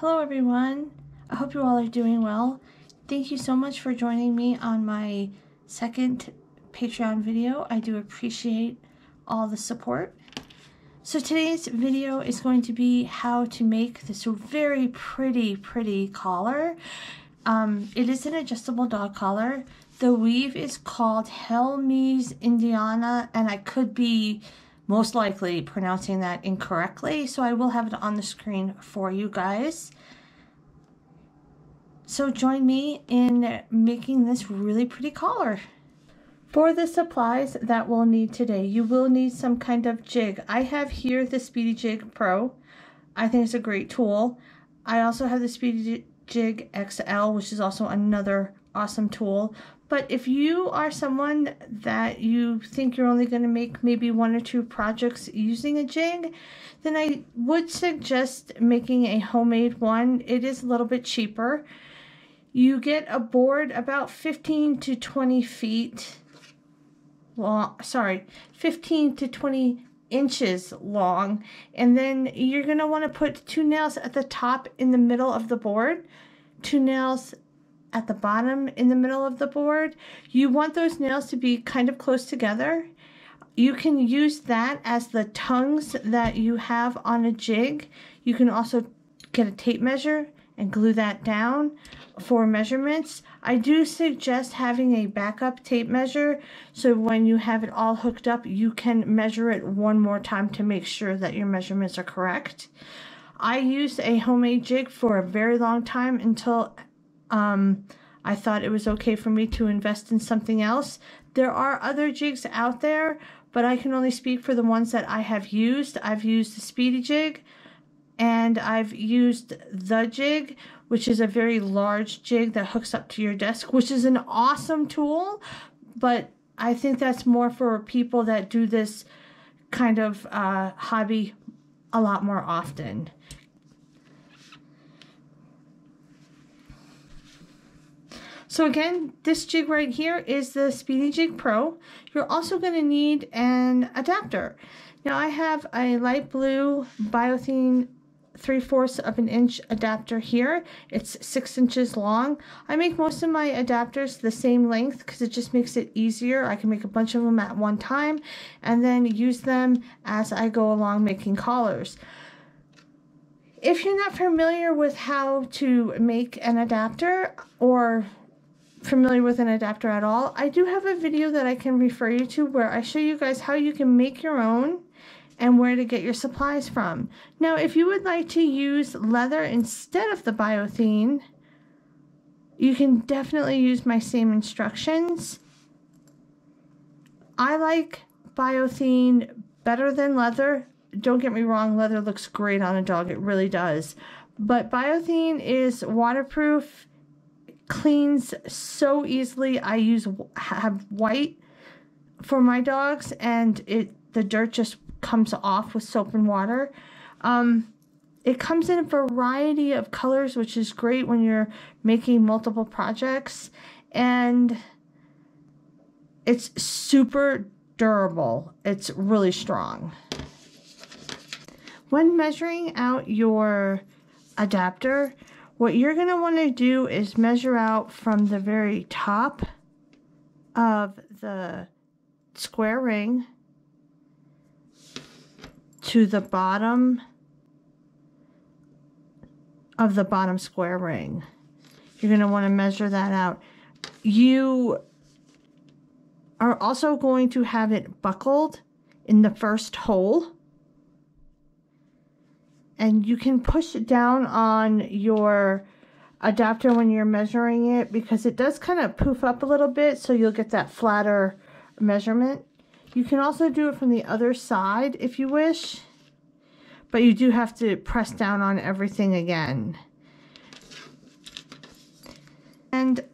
Hello everyone. I hope you all are doing well. Thank you so much for joining me on my second Patreon video. I do appreciate all the support. So today's video is going to be how to make this very pretty, pretty collar. Um, it is an adjustable dog collar. The weave is called Helmy's Indianer and I could be most likely pronouncing that incorrectly, so I will have it on the screen for you guys. So join me in making this really pretty collar. For the supplies that we'll need today, you will need some kind of jig. I have here the Speedy Jig Pro. I think it's a great tool. I also have the Speedy Jig XL, which is also another awesome tool. But if you are someone that you think you're only going to make maybe one or two projects using a jig, then I would suggest making a homemade one. It is a little bit cheaper. You get a board about 15 to 20 feet long, sorry, 15 to 20 inches long. And then you're going to want to put two nails at the top in the middle of the board, two nails at the bottom in the middle of the board. You want those nails to be kind of close together. You can use that as the tongues that you have on a jig. You can also get a tape measure and glue that down for measurements. I do suggest having a backup tape measure so when you have it all hooked up you can measure it one more time to make sure that your measurements are correct. I used a homemade jig for a very long time until um, I thought it was okay for me to invest in something else. There are other jigs out there, but I can only speak for the ones that I have used. I've used the Speedy Jig, and I've used the jig, which is a very large jig that hooks up to your desk, which is an awesome tool, but I think that's more for people that do this kind of uh, hobby a lot more often. So again, this jig right here is the Speedy Jig Pro. You're also going to need an adapter. Now I have a light blue Biothane 3 fourths of an inch adapter here. It's 6 inches long. I make most of my adapters the same length because it just makes it easier. I can make a bunch of them at one time and then use them as I go along making collars. If you're not familiar with how to make an adapter or familiar with an adapter at all, I do have a video that I can refer you to where I show you guys how you can make your own and where to get your supplies from. Now, if you would like to use leather instead of the biothane, you can definitely use my same instructions. I like biothane better than leather. Don't get me wrong, leather looks great on a dog, it really does. But biothane is waterproof cleans so easily. I use have white for my dogs and it the dirt just comes off with soap and water. Um, it comes in a variety of colors, which is great when you're making multiple projects. And it's super durable. It's really strong. When measuring out your adapter, what you're going to want to do is measure out from the very top of the square ring to the bottom of the bottom square ring. You're going to want to measure that out. You are also going to have it buckled in the first hole and you can push it down on your adapter when you're measuring it because it does kind of poof up a little bit so you'll get that flatter measurement. You can also do it from the other side if you wish, but you do have to press down on everything again. And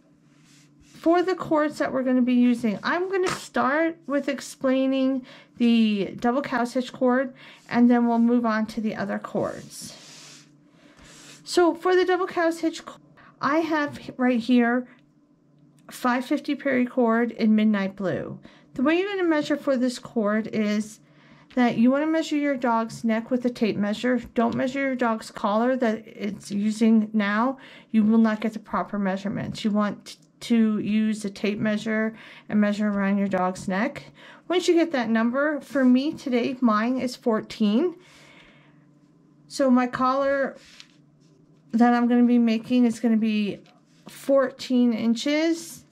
for the cords that we're going to be using, I'm going to start with explaining the double cow hitch cord and then we'll move on to the other cords. So for the double cow hitch, I have right here 550 paracord in midnight blue. The way you're going to measure for this cord is that you want to measure your dog's neck with a tape measure. Don't measure your dog's collar that it's using now. You will not get the proper measurements. You want to use a tape measure and measure around your dog's neck. Once you get that number, for me today, mine is 14. So my collar that I'm going to be making is going to be 14 inches.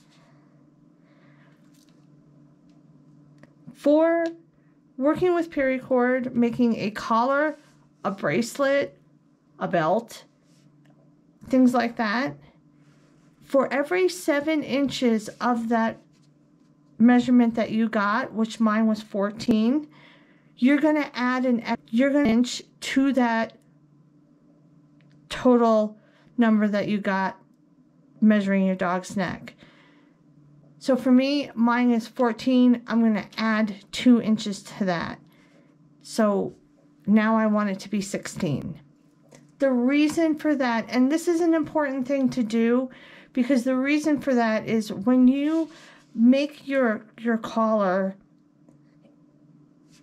For working with paracord, making a collar, a bracelet, a belt, things like that, for every seven inches of that measurement that you got, which mine was 14, you're going to add an you're going to inch to that total number that you got measuring your dog's neck. So for me, mine is 14. I'm going to add two inches to that. So now I want it to be 16. The reason for that, and this is an important thing to do because the reason for that is when you make your your collar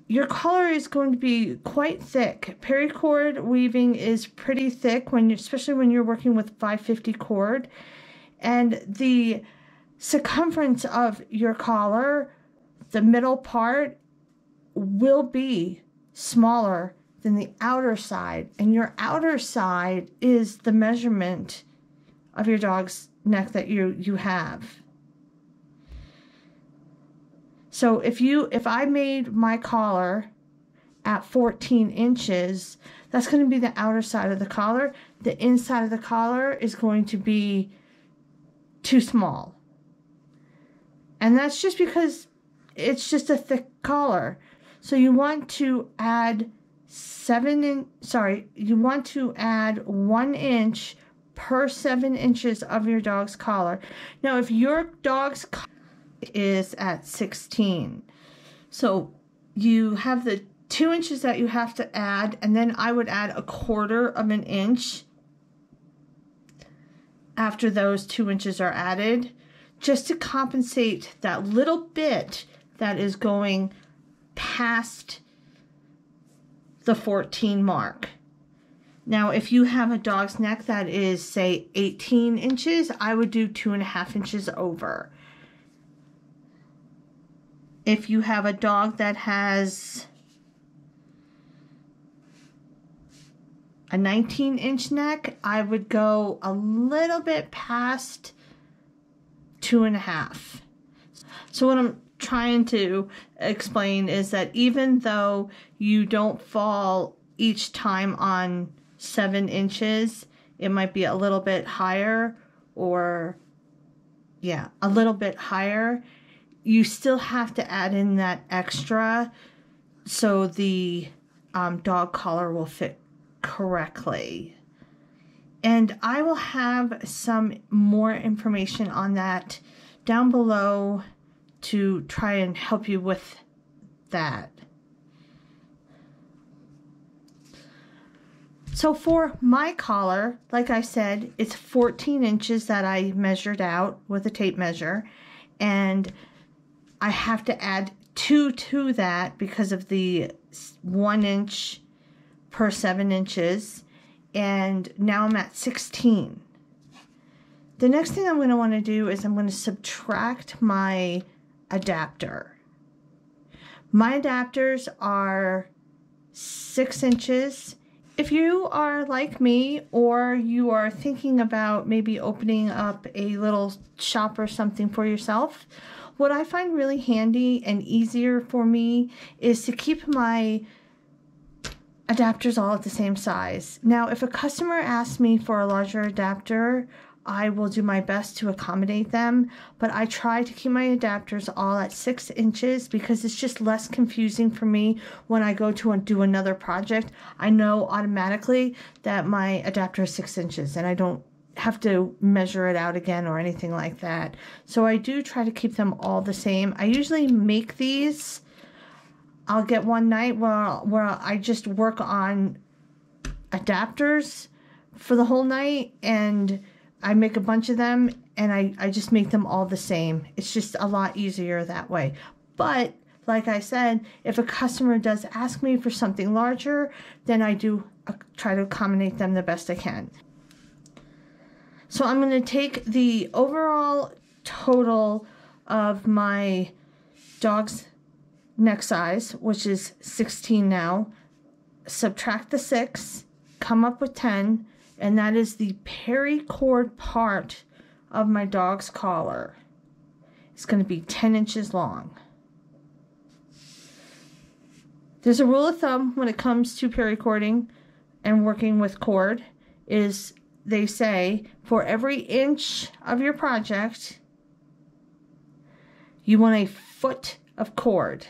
your collar is going to be quite thick. Paracord weaving is pretty thick when you especially when you're working with 550 cord and the circumference of your collar, the middle part will be smaller than the outer side and your outer side is the measurement of your dog's neck that you you have. So if you if I made my collar at 14 inches, that's going to be the outer side of the collar. The inside of the collar is going to be too small. And that's just because it's just a thick collar. So you want to add seven in, sorry, you want to add one inch per seven inches of your dog's collar. Now, if your dog's is at 16, so you have the two inches that you have to add, and then I would add a quarter of an inch after those two inches are added, just to compensate that little bit that is going past the 14 mark. Now, if you have a dog's neck that is, say, 18 inches, I would do two and a half inches over. If you have a dog that has a 19 inch neck, I would go a little bit past two and a half. So what I'm trying to explain is that even though you don't fall each time on seven inches, it might be a little bit higher or yeah, a little bit higher. You still have to add in that extra so the um, dog collar will fit correctly. And I will have some more information on that down below to try and help you with that. So for my collar, like I said, it's 14 inches that I measured out with a tape measure. And I have to add two to that because of the one inch per seven inches. And now I'm at 16. The next thing I'm going to want to do is I'm going to subtract my adapter. My adapters are six inches if you are like me or you are thinking about maybe opening up a little shop or something for yourself, what I find really handy and easier for me is to keep my adapters all at the same size. Now, if a customer asks me for a larger adapter, I will do my best to accommodate them, but I try to keep my adapters all at six inches because it's just less confusing for me when I go to do another project. I know automatically that my adapter is six inches and I don't have to measure it out again or anything like that. So I do try to keep them all the same. I usually make these. I'll get one night where, where I just work on adapters for the whole night and I make a bunch of them and I, I just make them all the same. It's just a lot easier that way. But like I said, if a customer does ask me for something larger, then I do uh, try to accommodate them the best I can. So I'm going to take the overall total of my dog's neck size, which is 16 now, subtract the 6, come up with 10, and that is the paracord part of my dog's collar. It's going to be 10 inches long. There's a rule of thumb when it comes to paracording and working with cord is they say for every inch of your project you want a foot of cord.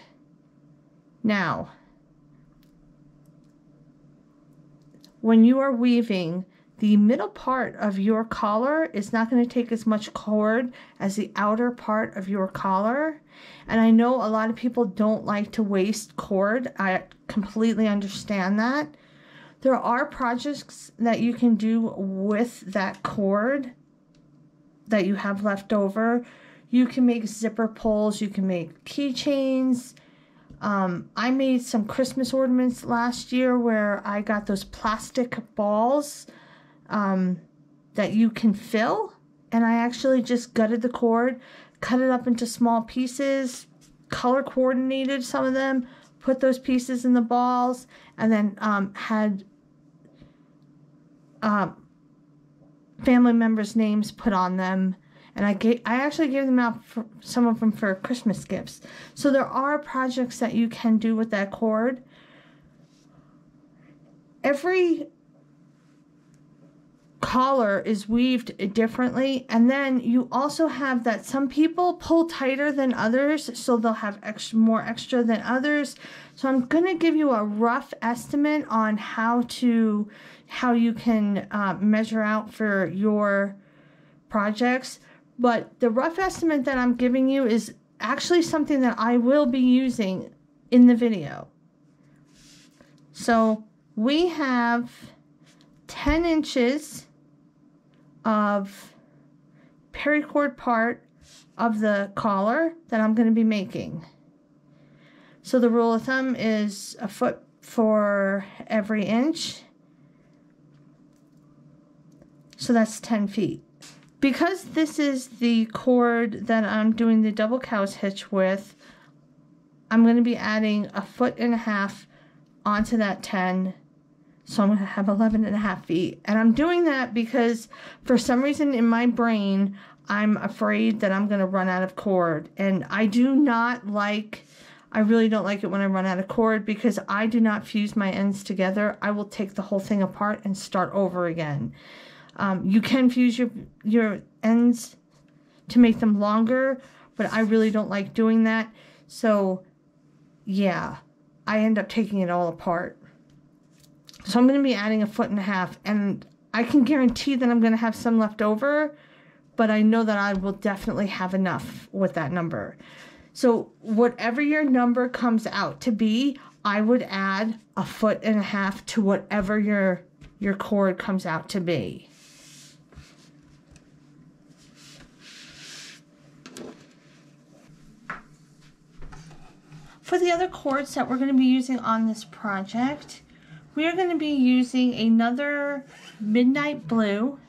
Now, when you are weaving, the middle part of your collar is not going to take as much cord as the outer part of your collar. And I know a lot of people don't like to waste cord. I completely understand that. There are projects that you can do with that cord that you have left over. You can make zipper pulls, you can make keychains, um, I made some Christmas ornaments last year where I got those plastic balls um, that you can fill. And I actually just gutted the cord, cut it up into small pieces, color coordinated some of them, put those pieces in the balls, and then um, had uh, family members' names put on them and I gave I actually gave them out for some of them for Christmas gifts. So there are projects that you can do with that cord. Every collar is weaved differently. And then you also have that some people pull tighter than others so they'll have extra more extra than others. So i'm going to give you a rough estimate on how to how you can uh, measure out for your projects. But the rough estimate that I'm giving you is actually something that I will be using in the video. So we have 10 inches of paracord part of the collar that I'm going to be making. So the rule of thumb is a foot for every inch. So that's 10 feet because this is the cord that I'm doing the double cow's hitch with, I'm going to be adding a foot and a half onto that 10. So I'm going to have 11 and a half feet. And I'm doing that because for some reason in my brain, I'm afraid that I'm going to run out of cord. And I do not like, I really don't like it when I run out of cord because I do not fuse my ends together. I will take the whole thing apart and start over again. Um, you can fuse your, your ends to make them longer, but I really don't like doing that. So, yeah, I end up taking it all apart. So I'm going to be adding a foot and a half, and I can guarantee that I'm going to have some left over, but I know that I will definitely have enough with that number. So whatever your number comes out to be, I would add a foot and a half to whatever your your cord comes out to be. For the other cords that we're going to be using on this project, we are going to be using another Midnight Blue.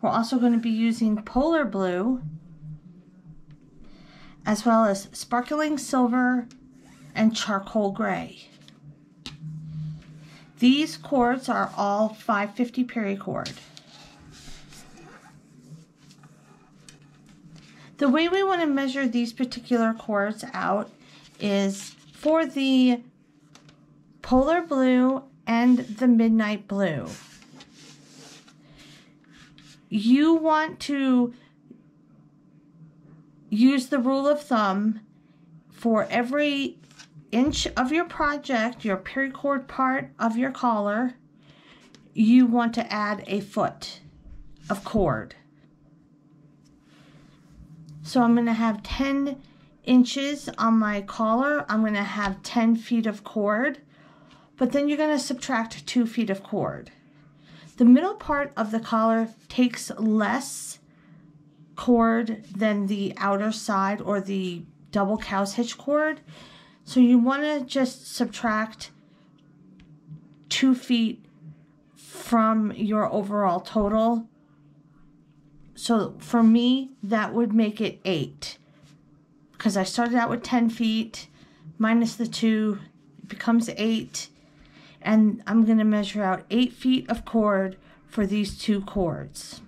We're also going to be using Polar Blue, as well as Sparkling Silver and Charcoal Gray. These cords are all 550 paracord. The way we want to measure these particular cords out is for the polar blue and the midnight blue. You want to use the rule of thumb for every inch of your project, your paracord part of your collar, you want to add a foot of cord. So I'm going to have 10 inches on my collar, I'm going to have 10 feet of cord, but then you're going to subtract 2 feet of cord. The middle part of the collar takes less cord than the outer side or the double cow's hitch cord. So you want to just subtract two feet from your overall total. So for me, that would make it eight. Because I started out with 10 feet, minus the two, it becomes eight. And I'm going to measure out eight feet of cord for these two cords.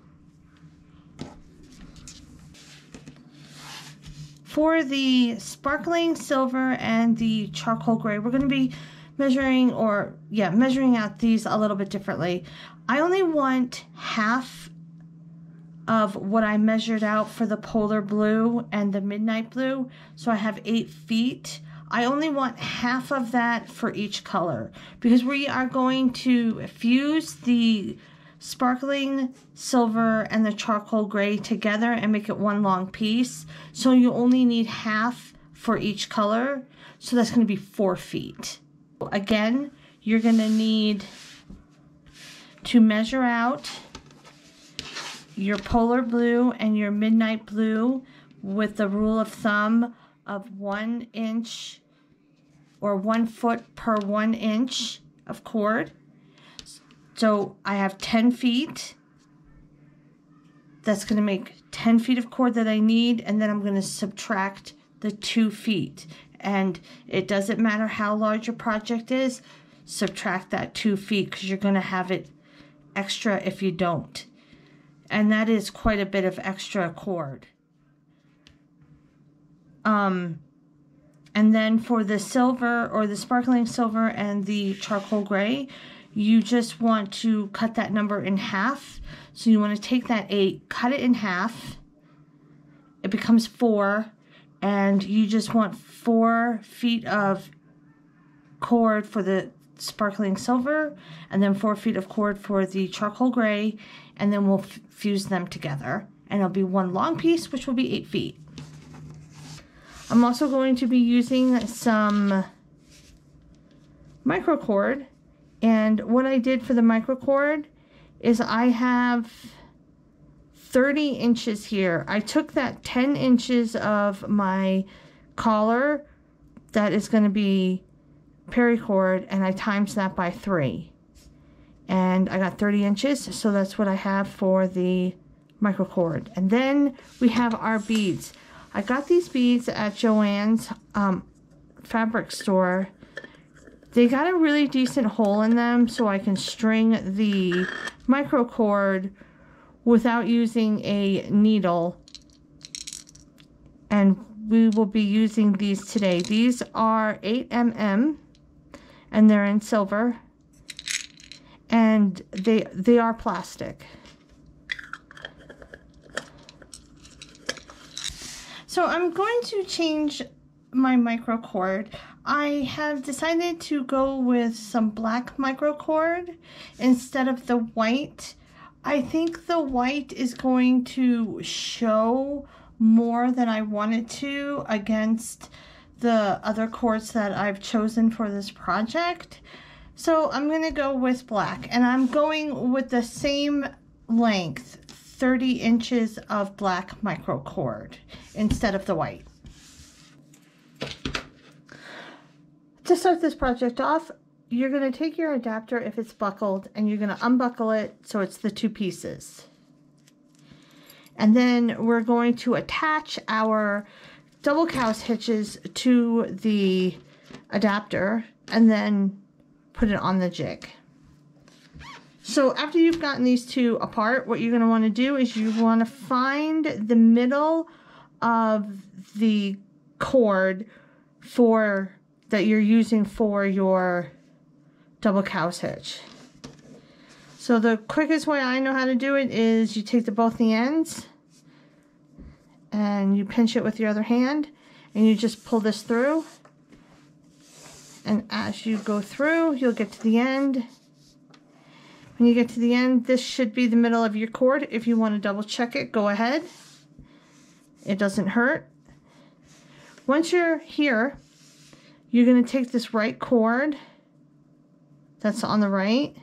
For the sparkling silver and the charcoal gray, we're going to be measuring or yeah, measuring out these a little bit differently. I only want half of what I measured out for the polar blue and the midnight blue. So I have eight feet. I only want half of that for each color because we are going to fuse the sparkling silver and the charcoal gray together and make it one long piece. So you only need half for each color. So that's going to be four feet. Again, you're going to need to measure out your polar blue and your midnight blue with the rule of thumb of one inch or one foot per one inch of cord. So I have 10 feet. That's going to make 10 feet of cord that I need. And then I'm going to subtract the two feet. And it doesn't matter how large your project is, subtract that two feet because you're going to have it extra if you don't. And that is quite a bit of extra cord. Um, and then for the silver or the sparkling silver and the charcoal gray, you just want to cut that number in half. So you want to take that 8, cut it in half. It becomes 4. And you just want 4 feet of cord for the sparkling silver. And then 4 feet of cord for the charcoal gray. And then we'll fuse them together. And it'll be one long piece, which will be 8 feet. I'm also going to be using some microcord and what I did for the microcord is I have 30 inches here. I took that 10 inches of my collar that is going to be paracord and I times that by 3. And I got 30 inches, so that's what I have for the microcord. And then we have our beads. I got these beads at JoAnn's um, fabric store they got a really decent hole in them so I can string the microcord without using a needle. And we will be using these today. These are 8mm and they're in silver and they they are plastic. So I'm going to change my micro microcord. I have decided to go with some black micro microcord instead of the white. I think the white is going to show more than I wanted to against the other cords that I've chosen for this project. So I'm going to go with black and I'm going with the same length, 30 inches of black microcord instead of the white. To start this project off, you're going to take your adapter if it's buckled and you're going to unbuckle it so it's the two pieces. And then we're going to attach our double cow's hitches to the adapter and then put it on the jig. So after you've gotten these two apart, what you're going to want to do is you want to find the middle of the cord for that you're using for your double cow's hitch. So the quickest way I know how to do it is you take the both the ends and you pinch it with your other hand and you just pull this through and as you go through you'll get to the end when you get to the end this should be the middle of your cord if you want to double check it go ahead. It doesn't hurt. Once you're here you're going to take this right cord that's on the right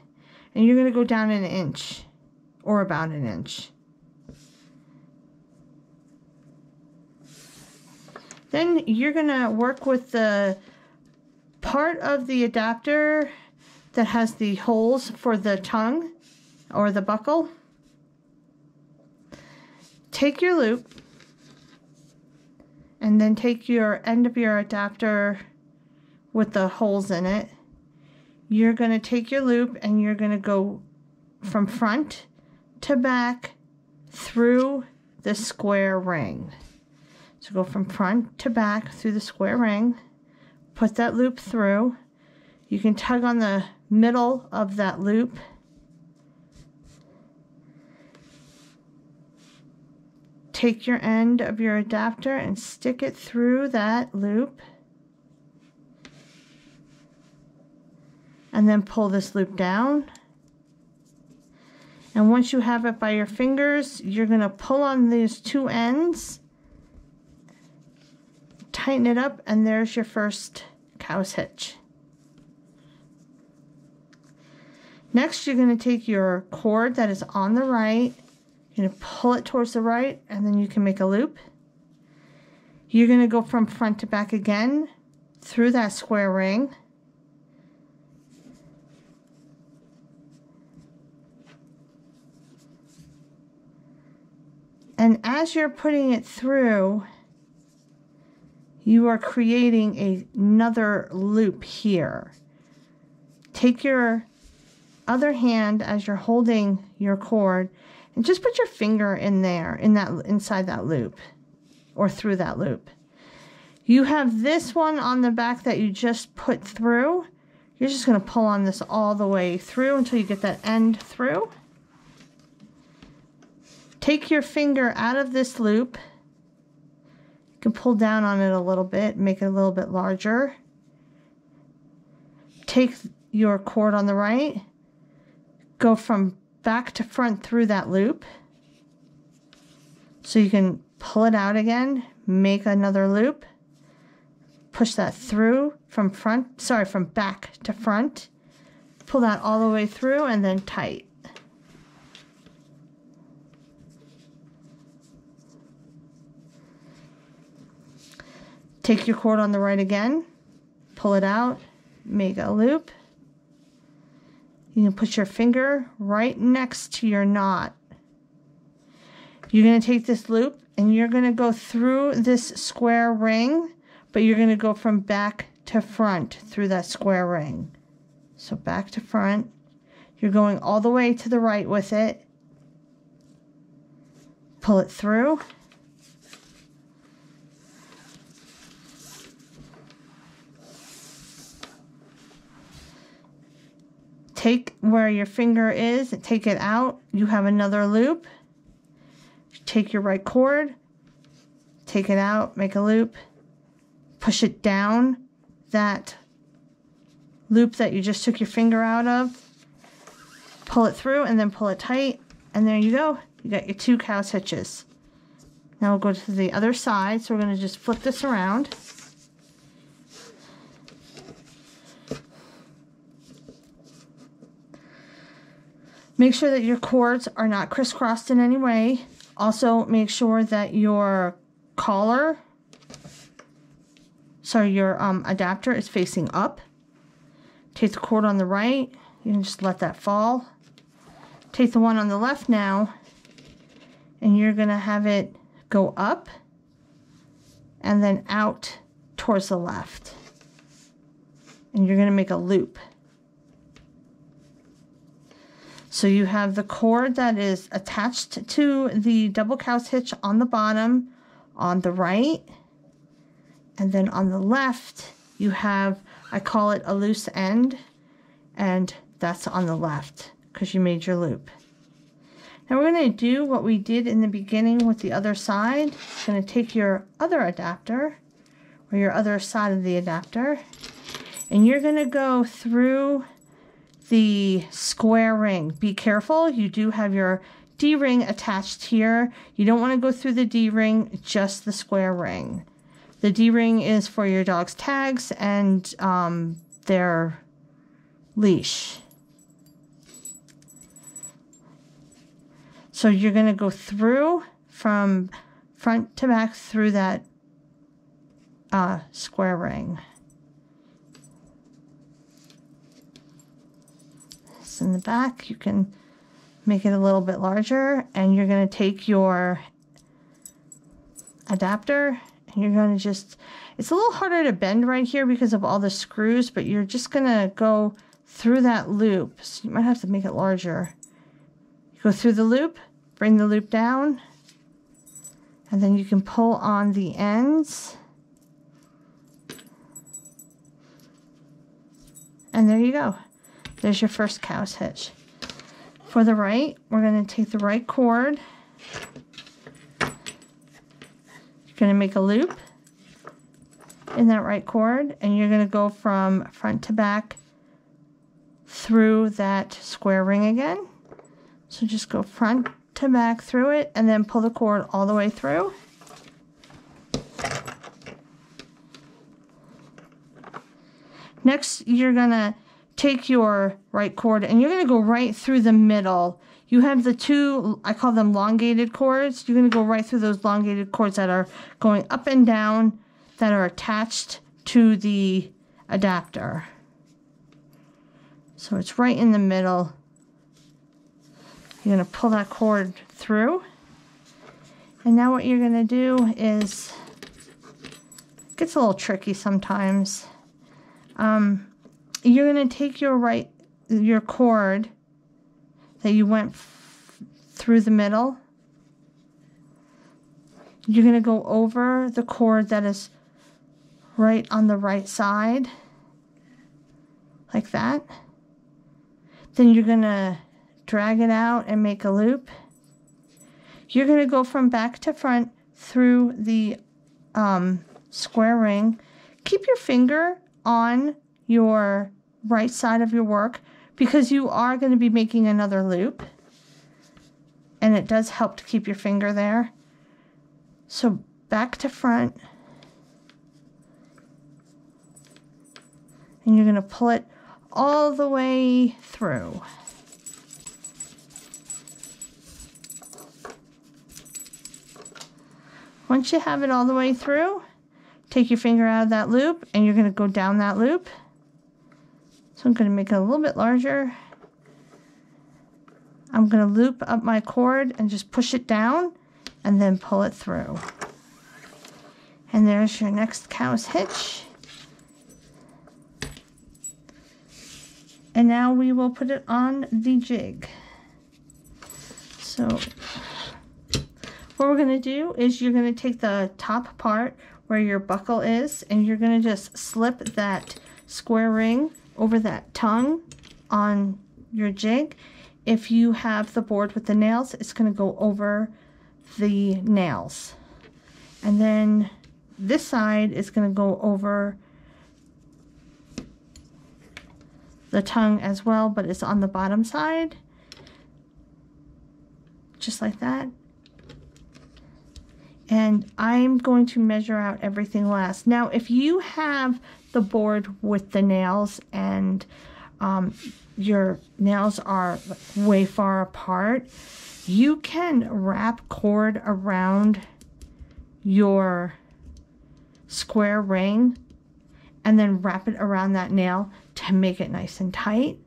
and you're going to go down an inch or about an inch. Then you're going to work with the part of the adapter that has the holes for the tongue or the buckle. Take your loop and then take your end of your adapter with the holes in it. You're going to take your loop and you're going to go from front to back through the square ring. So go from front to back through the square ring, put that loop through. You can tug on the middle of that loop. Take your end of your adapter and stick it through that loop. And then pull this loop down. And once you have it by your fingers, you're going to pull on these two ends, tighten it up, and there's your first cow's hitch. Next, you're going to take your cord that is on the right, you're going to pull it towards the right, and then you can make a loop. You're going to go from front to back again through that square ring. And as you're putting it through, you are creating a, another loop here. Take your other hand as you're holding your cord and just put your finger in there, in that inside that loop or through that loop. You have this one on the back that you just put through. You're just going to pull on this all the way through until you get that end through. Take your finger out of this loop. You can pull down on it a little bit, make it a little bit larger. Take your cord on the right, go from back to front through that loop. So you can pull it out again, make another loop, push that through from front, sorry, from back to front, pull that all the way through and then tight. Take your cord on the right again, pull it out, make a loop. You can put your finger right next to your knot. You're going to take this loop and you're going to go through this square ring, but you're going to go from back to front through that square ring. So back to front. You're going all the way to the right with it. Pull it through. Take where your finger is, and take it out, you have another loop. Take your right cord, take it out, make a loop, push it down that loop that you just took your finger out of, pull it through and then pull it tight, and there you go. You got your two cow's hitches. Now we'll go to the other side, so we're going to just flip this around. Make sure that your cords are not crisscrossed in any way. Also, make sure that your collar, sorry, your um, adapter is facing up. Take the cord on the right. You can just let that fall. Take the one on the left now, and you're going to have it go up and then out towards the left. And you're going to make a loop. So you have the cord that is attached to the double cow's hitch on the bottom on the right. And then on the left, you have, I call it a loose end, and that's on the left because you made your loop. Now we're going to do what we did in the beginning with the other side. You're going to take your other adapter, or your other side of the adapter, and you're going to go through the square ring. Be careful, you do have your D-ring attached here. You don't want to go through the D-ring, just the square ring. The D-ring is for your dog's tags and um, their leash. So you're going to go through from front to back through that uh, square ring. In the back. You can make it a little bit larger and you're going to take your adapter and you're going to just, it's a little harder to bend right here because of all the screws, but you're just going to go through that loop. So you might have to make it larger. You go through the loop, bring the loop down, and then you can pull on the ends. And there you go. There's your first cow's hitch. For the right, we're going to take the right cord. You're going to make a loop in that right cord and you're going to go from front to back through that square ring again. So just go front to back through it and then pull the cord all the way through. Next, you're going to take your right cord and you're going to go right through the middle. You have the two, I call them longated cords. You're going to go right through those longated cords that are going up and down that are attached to the adapter. So it's right in the middle. You're going to pull that cord through. And now what you're going to do is, it gets a little tricky sometimes. Um, you're going to take your right, your cord that you went through the middle. You're going to go over the cord that is right on the right side, like that. Then you're going to drag it out and make a loop. You're going to go from back to front through the um, square ring. Keep your finger on your right side of your work because you are going to be making another loop and it does help to keep your finger there. So back to front and you're going to pull it all the way through. Once you have it all the way through, take your finger out of that loop and you're going to go down that loop. So I'm going to make it a little bit larger. I'm going to loop up my cord and just push it down and then pull it through. And there's your next cow's hitch. And now we will put it on the jig. So what we're going to do is you're going to take the top part where your buckle is and you're going to just slip that square ring over that tongue on your jig. If you have the board with the nails, it's going to go over the nails. And then this side is going to go over the tongue as well, but it's on the bottom side. Just like that. And I'm going to measure out everything last. Now, if you have the board with the nails and um, your nails are way far apart, you can wrap cord around your square ring and then wrap it around that nail to make it nice and tight.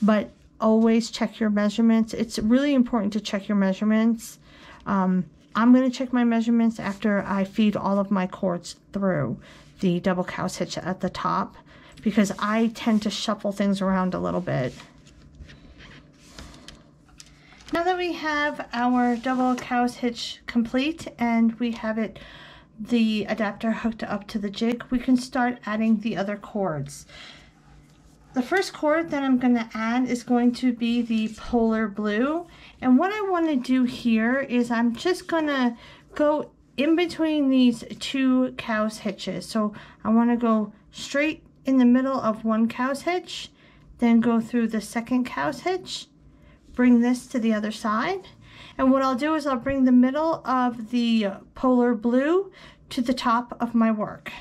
But always check your measurements. It's really important to check your measurements. Um, I'm going to check my measurements after I feed all of my cords through the double cow's hitch at the top because I tend to shuffle things around a little bit. Now that we have our double cow's hitch complete and we have it the adapter hooked up to the jig, we can start adding the other cords. The first cord that I'm going to add is going to be the polar blue. And what I want to do here is I'm just going to go in between these two cow's hitches. So I want to go straight in the middle of one cow's hitch, then go through the second cow's hitch, bring this to the other side. And what I'll do is I'll bring the middle of the polar blue to the top of my work.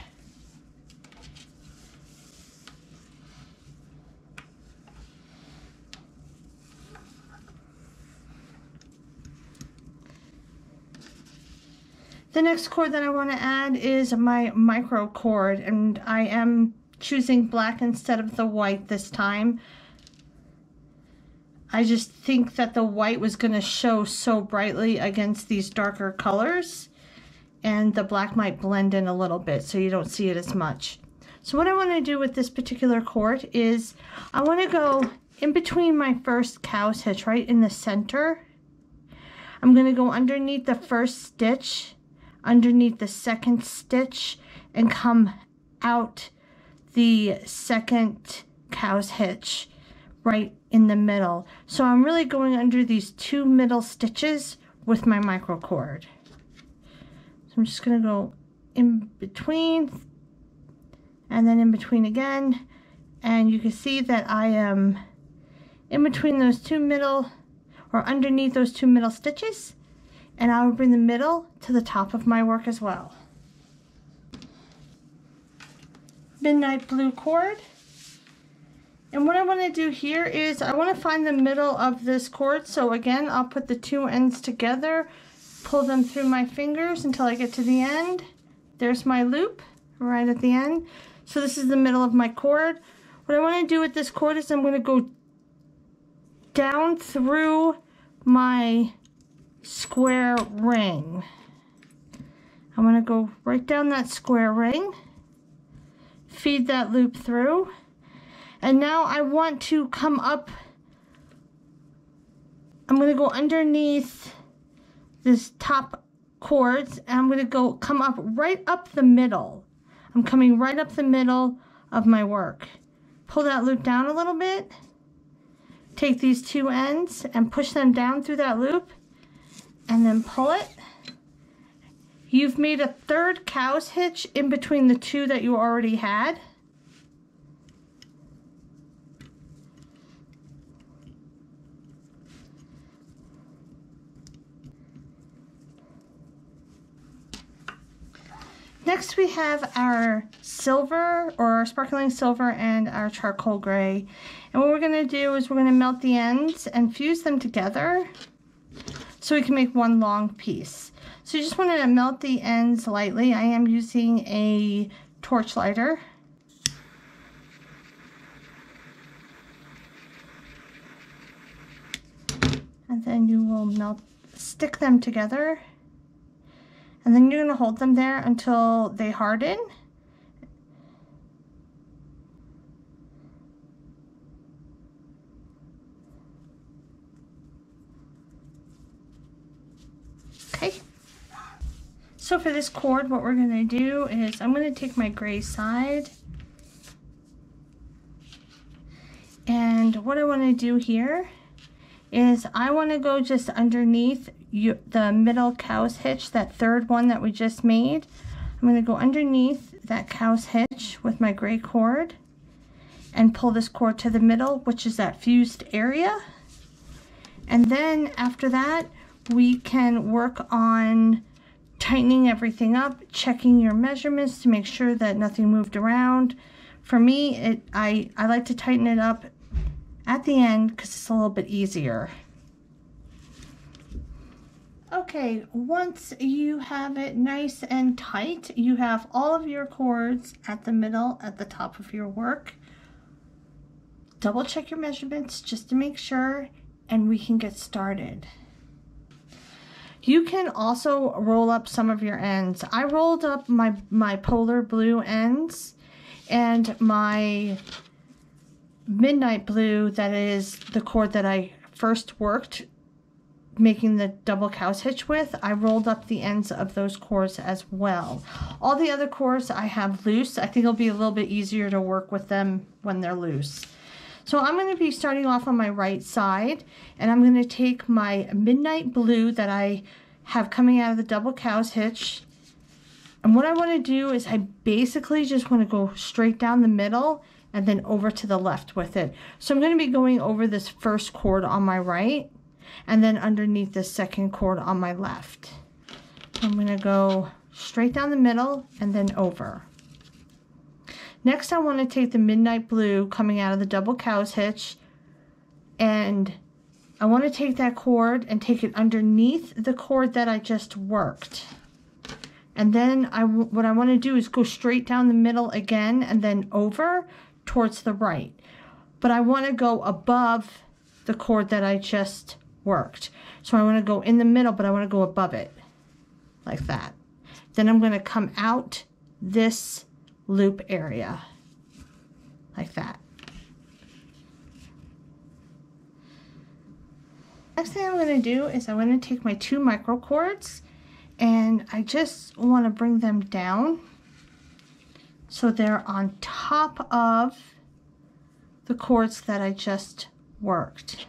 The next cord that I want to add is my micro cord and I am choosing black instead of the white this time. I just think that the white was going to show so brightly against these darker colors and the black might blend in a little bit so you don't see it as much. So what I want to do with this particular cord is I want to go in between my first cow's hitch, right in the center. I'm going to go underneath the first stitch, underneath the second stitch, and come out the second cow's hitch right in the middle. So I'm really going under these two middle stitches with my micro cord. So I'm just going to go in between and then in between again. And you can see that I am in between those two middle or underneath those two middle stitches. And I will bring the middle to the top of my work as well. Midnight blue cord. And what I want to do here is I want to find the middle of this cord. So again, I'll put the two ends together, pull them through my fingers until I get to the end. There's my loop right at the end. So this is the middle of my cord. What I want to do with this cord is I'm going to go down through my square ring. I'm going to go right down that square ring, feed that loop through, and now I want to come up, I'm going to go underneath this top cords and I'm going to go come up right up the middle. I'm coming right up the middle of my work. Pull that loop down a little bit. Take these two ends and push them down through that loop and then pull it. You've made a third cow's hitch in between the two that you already had. Next we have our silver or our sparkling silver and our charcoal gray. And what we're going to do is we're going to melt the ends and fuse them together so we can make one long piece. So you just want to melt the ends lightly. I am using a torch lighter. And then you will melt, stick them together and then you're going to hold them there until they harden. Okay. So for this cord, what we're going to do is I'm going to take my gray side and what I want to do here is I want to go just underneath you, the middle cow's hitch, that third one that we just made. I'm going to go underneath that cow's hitch with my gray cord and pull this cord to the middle, which is that fused area. And then after that, we can work on tightening everything up, checking your measurements to make sure that nothing moved around. For me, it I, I like to tighten it up at the end because it's a little bit easier. Okay, once you have it nice and tight, you have all of your cords at the middle, at the top of your work. Double check your measurements just to make sure, and we can get started. You can also roll up some of your ends. I rolled up my, my polar blue ends and my midnight blue, that is the cord that I first worked making the double cow's hitch with, I rolled up the ends of those cords as well. All the other cords I have loose. I think it'll be a little bit easier to work with them when they're loose. So I'm going to be starting off on my right side and I'm going to take my midnight blue that I have coming out of the double cow's hitch and what I want to do is I basically just want to go straight down the middle and then over to the left with it. So I'm going to be going over this first cord on my right and then underneath the second cord on my left. I'm going to go straight down the middle and then over. Next I want to take the midnight blue coming out of the double cow's hitch and I want to take that cord and take it underneath the cord that I just worked. And then I, what I want to do is go straight down the middle again and then over towards the right. But I want to go above the cord that I just worked. So I want to go in the middle, but I want to go above it like that. Then I'm going to come out this loop area like that. Next thing I'm going to do is I'm going to take my two micro cords and I just want to bring them down so they're on top of the cords that I just worked.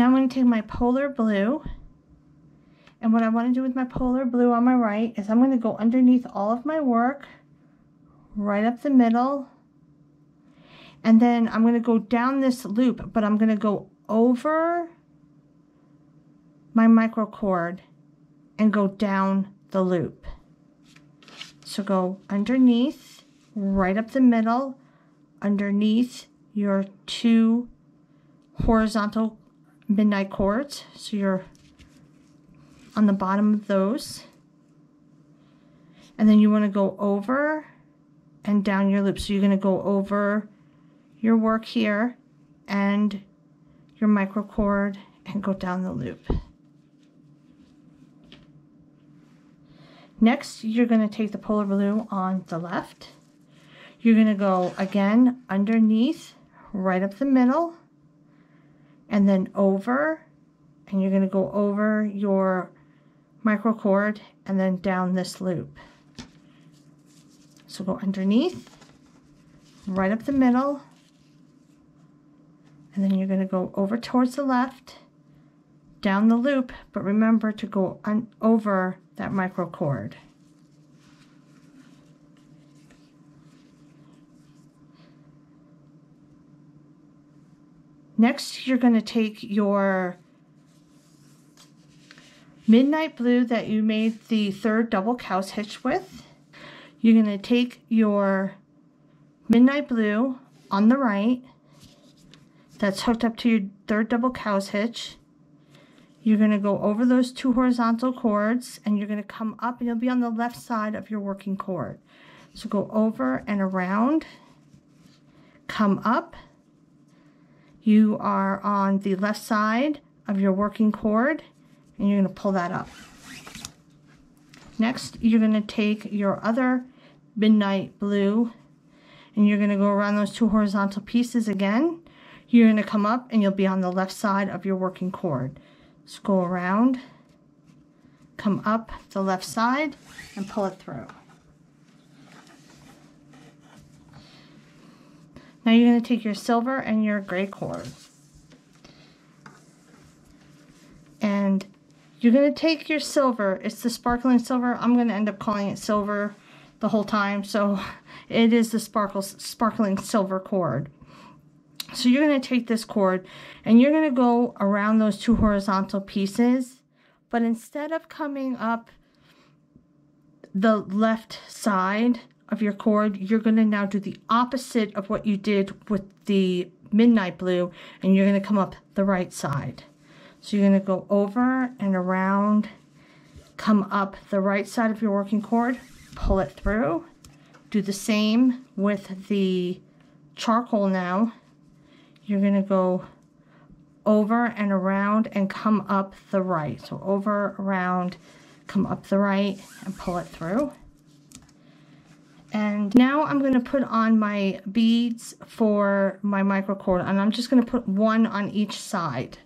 Now I'm going to take my polar blue and what I want to do with my polar blue on my right is I'm going to go underneath all of my work right up the middle and then I'm going to go down this loop but I'm going to go over my micro cord and go down the loop. So go underneath, right up the middle, underneath your two horizontal midnight cords. So you're on the bottom of those. And then you want to go over and down your loop. So you're going to go over your work here and your micro cord and go down the loop. Next, you're going to take the polar blue on the left. You're going to go again underneath, right up the middle, and then over, and you're going to go over your micro cord and then down this loop. So go underneath, right up the middle, and then you're going to go over towards the left, down the loop, but remember to go over that micro cord. Next, you're going to take your midnight blue that you made the third double cow's hitch with. You're going to take your midnight blue on the right that's hooked up to your third double cow's hitch. You're going to go over those two horizontal cords and you're going to come up and you'll be on the left side of your working cord. So go over and around, come up. You are on the left side of your working cord and you're going to pull that up. Next, you're going to take your other midnight blue and you're going to go around those two horizontal pieces again. You're going to come up and you'll be on the left side of your working cord. So go around, come up the left side and pull it through. Now you're going to take your silver and your gray cord. And you're going to take your silver. It's the sparkling silver. I'm going to end up calling it silver the whole time. So it is the sparkle, sparkling silver cord. So you're going to take this cord and you're going to go around those two horizontal pieces. But instead of coming up the left side of your cord, you're going to now do the opposite of what you did with the midnight blue. And you're going to come up the right side. So you're going to go over and around, come up the right side of your working cord, pull it through. Do the same with the charcoal now. You're going to go over and around and come up the right. So over, around, come up the right and pull it through. And now I'm going to put on my beads for my micro cord and I'm just going to put one on each side.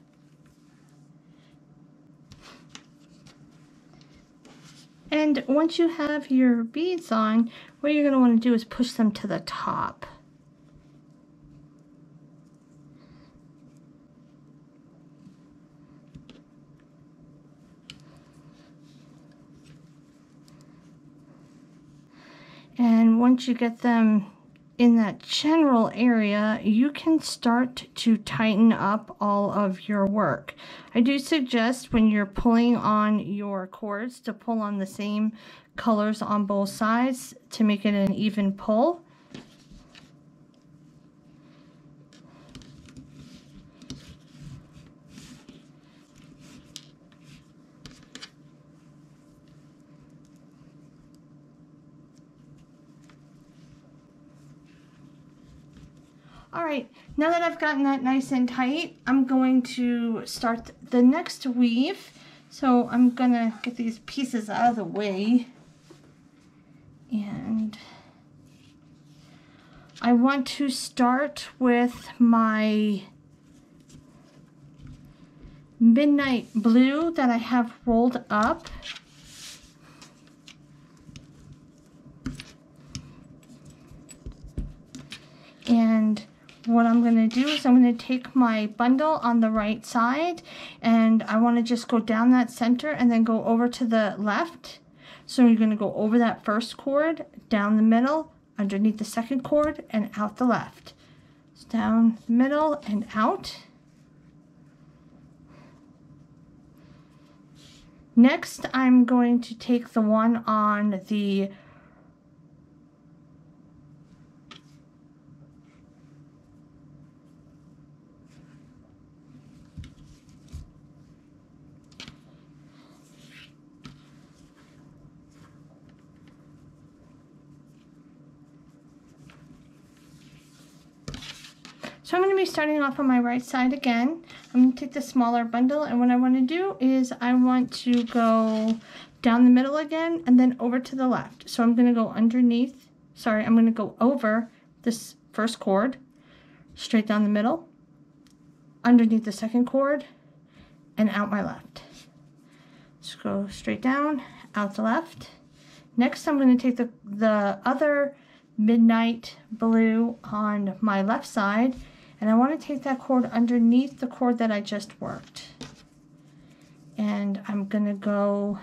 And once you have your beads on, what you're going to want to do is push them to the top. And once you get them in that general area, you can start to tighten up all of your work. I do suggest when you're pulling on your cords to pull on the same colors on both sides to make it an even pull. All right, now that I've gotten that nice and tight, I'm going to start the next weave. So I'm gonna get these pieces out of the way. And I want to start with my midnight blue that I have rolled up. And what I'm going to do is I'm going to take my bundle on the right side and I want to just go down that center and then go over to the left. So you're going to go over that first cord, down the middle, underneath the second cord, and out the left. So down the middle and out. Next, I'm going to take the one on the So I'm going to be starting off on my right side again. I'm going to take the smaller bundle and what I want to do is I want to go down the middle again and then over to the left. So I'm going to go underneath, sorry, I'm going to go over this first cord, straight down the middle, underneath the second cord, and out my left. Just go straight down, out the left. Next I'm going to take the, the other midnight blue on my left side and I want to take that cord underneath the cord that I just worked. And I'm going to go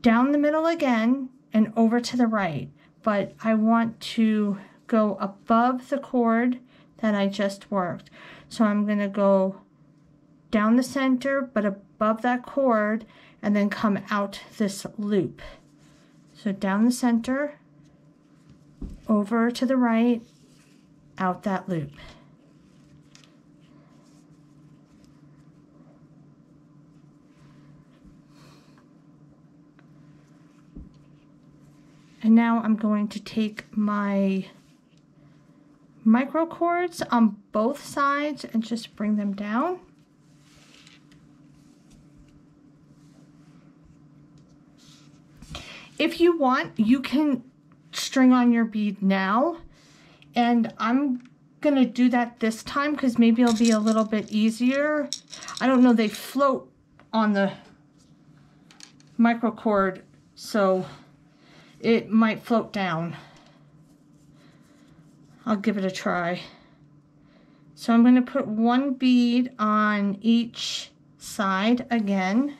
down the middle again and over to the right. But I want to go above the cord that I just worked. So I'm going to go down the center, but above that cord, and then come out this loop. So down the center, over to the right, out that loop. And now I'm going to take my micro cords on both sides and just bring them down. If you want, you can string on your bead now. And I'm going to do that this time because maybe it'll be a little bit easier. I don't know, they float on the microcord, so it might float down. I'll give it a try. So I'm going to put one bead on each side again.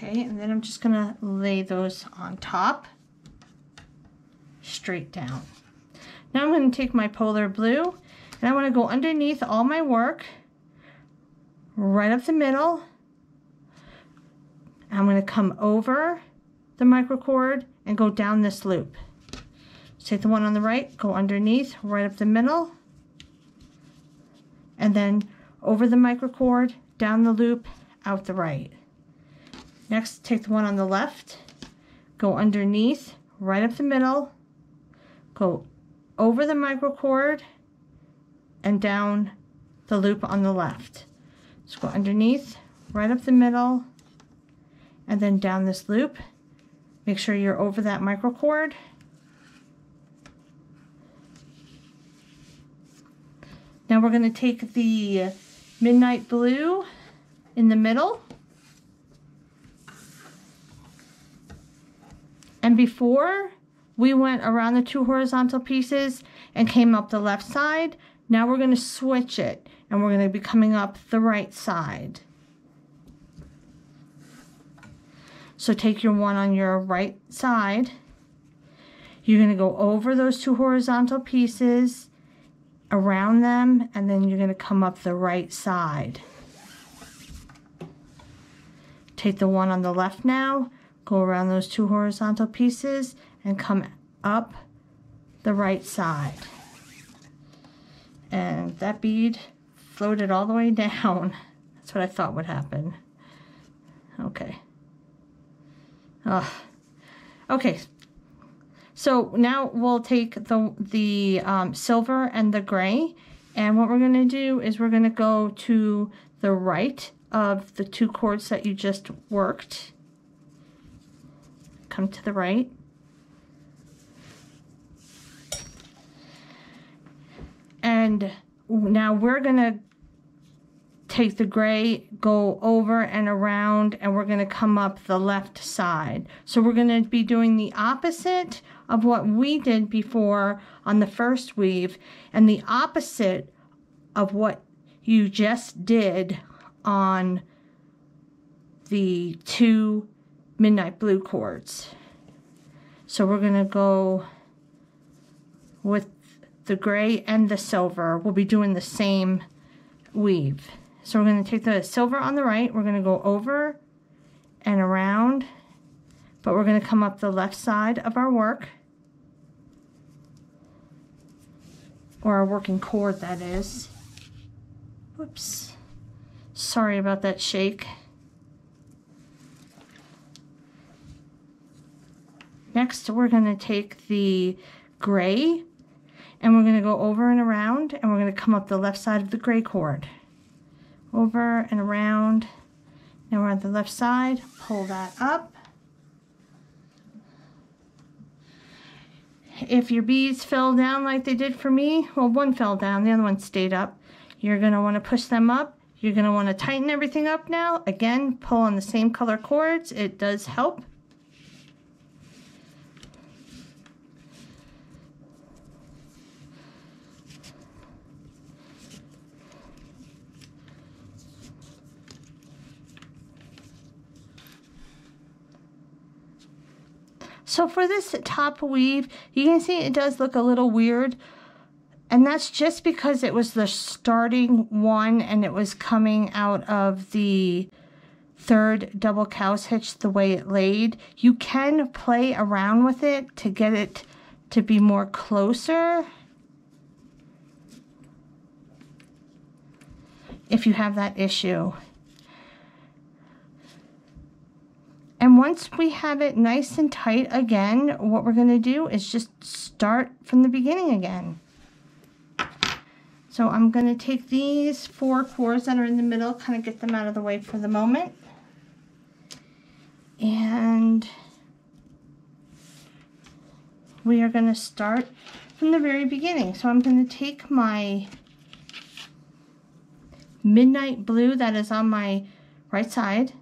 Okay, and then I'm just gonna lay those on top, straight down. Now I'm gonna take my polar blue and I wanna go underneath all my work, right up the middle. I'm gonna come over the microcord and go down this loop. take the one on the right, go underneath, right up the middle, and then over the microcord, down the loop, out the right. Next, take the one on the left, go underneath, right up the middle, go over the micro microcord and down the loop on the left. So go underneath, right up the middle, and then down this loop. Make sure you're over that micro microcord. Now we're going to take the midnight blue in the middle And before we went around the two horizontal pieces and came up the left side, now we're going to switch it and we're going to be coming up the right side. So take your one on your right side. You're going to go over those two horizontal pieces, around them, and then you're going to come up the right side. Take the one on the left now, go around those two horizontal pieces and come up the right side. And that bead floated all the way down. That's what I thought would happen. Okay. Ugh. Okay. So now we'll take the, the um, silver and the gray. And what we're going to do is we're going to go to the right of the two cords that you just worked. Come to the right. And now we're going to take the gray, go over and around, and we're going to come up the left side. So we're going to be doing the opposite of what we did before on the first weave, and the opposite of what you just did on the two midnight blue cords. So we're going to go with the gray and the silver. We'll be doing the same weave. So we're going to take the silver on the right, we're going to go over and around, but we're going to come up the left side of our work, or our working cord that is. Whoops. Sorry about that shake. Next, we're going to take the gray and we're going to go over and around and we're going to come up the left side of the gray cord over and around. Now we're on the left side, pull that up. If your beads fell down like they did for me, well one fell down, the other one stayed up. You're going to want to push them up. You're going to want to tighten everything up now. Again, pull on the same color cords. It does help. So for this top weave, you can see it does look a little weird. And that's just because it was the starting one and it was coming out of the third double cow's hitch the way it laid. You can play around with it to get it to be more closer. If you have that issue. And once we have it nice and tight again, what we're going to do is just start from the beginning again. So I'm going to take these four cords that are in the middle, kind of get them out of the way for the moment. And we are going to start from the very beginning. So I'm going to take my midnight blue that is on my right side.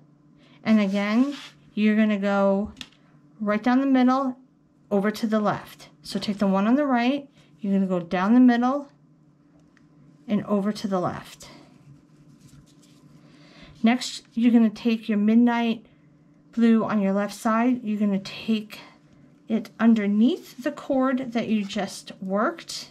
And again, you're going to go right down the middle over to the left. So take the one on the right, you're going to go down the middle and over to the left. Next, you're going to take your midnight blue on your left side. You're going to take it underneath the cord that you just worked.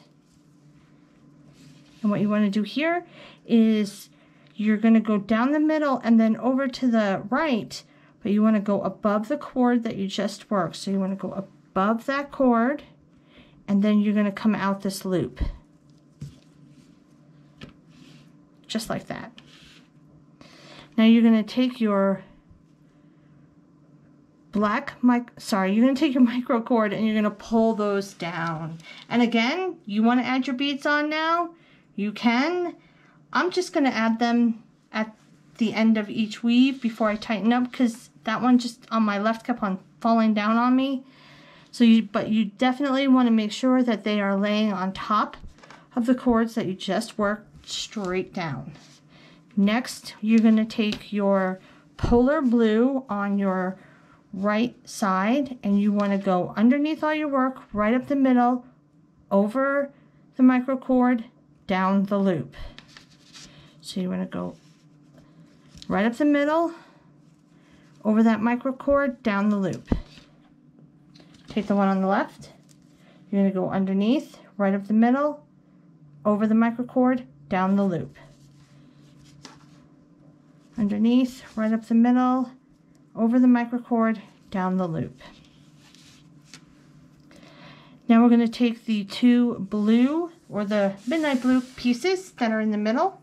And what you want to do here is you're going to go down the middle and then over to the right but you want to go above the cord that you just worked. So you want to go above that cord and then you're going to come out this loop. Just like that. Now you're going to take your black mic sorry you're going to take your micro cord and you're going to pull those down and again you want to add your beads on now you can I'm just going to add them at the end of each weave before I tighten up because that one just on my left kept on falling down on me. So you, but you definitely want to make sure that they are laying on top of the cords that you just worked straight down. Next, you're going to take your polar blue on your right side and you want to go underneath all your work, right up the middle, over the micro cord, down the loop. So you want to go right up the middle, over that micro cord, down the loop. Take the one on the left, you're going to go underneath, right up the middle, over the micro cord, down the loop. Underneath, right up the middle, over the micro cord, down the loop. Now we're going to take the two blue or the midnight blue pieces that are in the middle.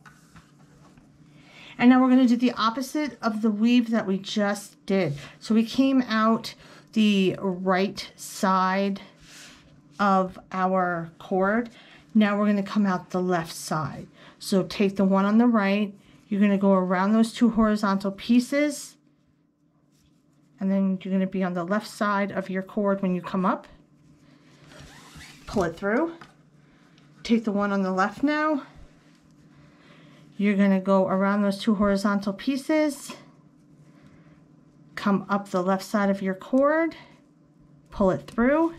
And now we're going to do the opposite of the weave that we just did. So we came out the right side of our cord. Now we're going to come out the left side. So take the one on the right. You're going to go around those two horizontal pieces. And then you're going to be on the left side of your cord when you come up pull it through. Take the one on the left now. You're going to go around those two horizontal pieces. Come up the left side of your cord. Pull it through.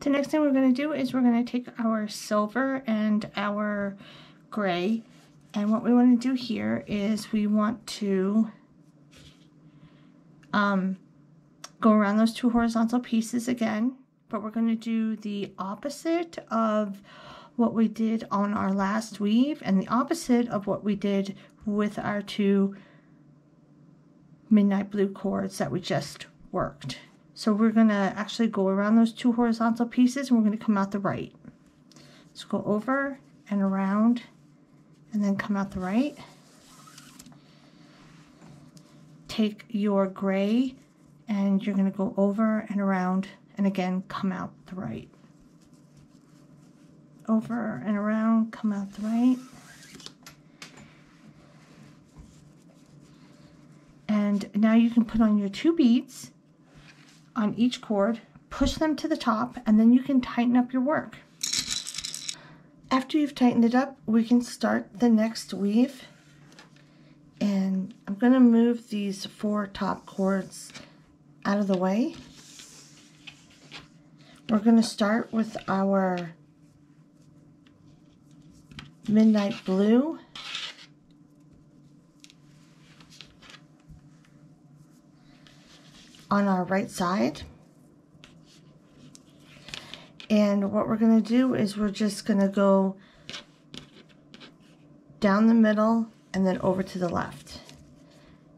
The next thing we're going to do is we're going to take our silver and our gray and what we want to do here is we want to um, go around those two horizontal pieces again, but we're going to do the opposite of what we did on our last weave and the opposite of what we did with our two midnight blue cords that we just worked. So we're going to actually go around those two horizontal pieces and we're going to come out the right. So go over and around and then come out the right. Take your gray and you're going to go over and around and again come out the right. Over and around, come out the right. And now you can put on your two beads on each cord, push them to the top, and then you can tighten up your work. After you've tightened it up, we can start the next weave. And I'm going to move these four top cords out of the way. We're going to start with our Midnight Blue. on our right side. And what we're going to do is we're just going to go down the middle and then over to the left.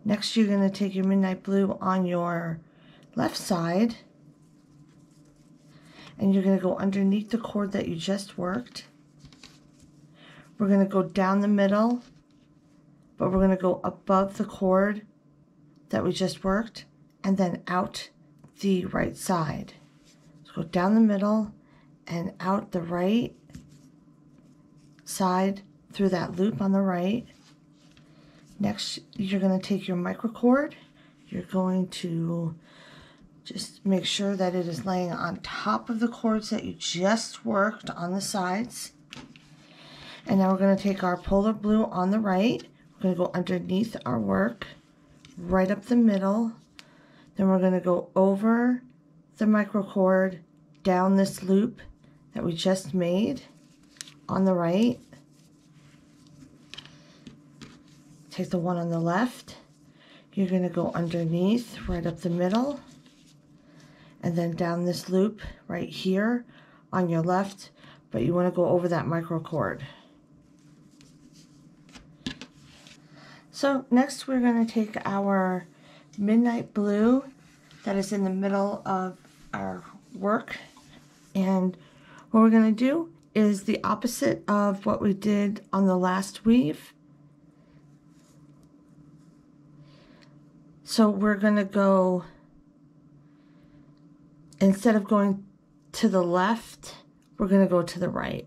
Next, you're going to take your midnight blue on your left side and you're going to go underneath the cord that you just worked. We're going to go down the middle, but we're going to go above the cord that we just worked and then out the right side. So go down the middle and out the right side through that loop on the right. Next, you're going to take your microcord. You're going to just make sure that it is laying on top of the cords that you just worked on the sides. And now we're going to take our polar blue on the right. We're going to go underneath our work, right up the middle. Then we're going to go over the microcord, down this loop that we just made on the right. Take the one on the left. You're going to go underneath, right up the middle and then down this loop right here on your left, but you want to go over that micro cord. So next we're going to take our midnight blue that is in the middle of our work and what we're going to do is the opposite of what we did on the last weave. So we're going to go instead of going to the left, we're going to go to the right.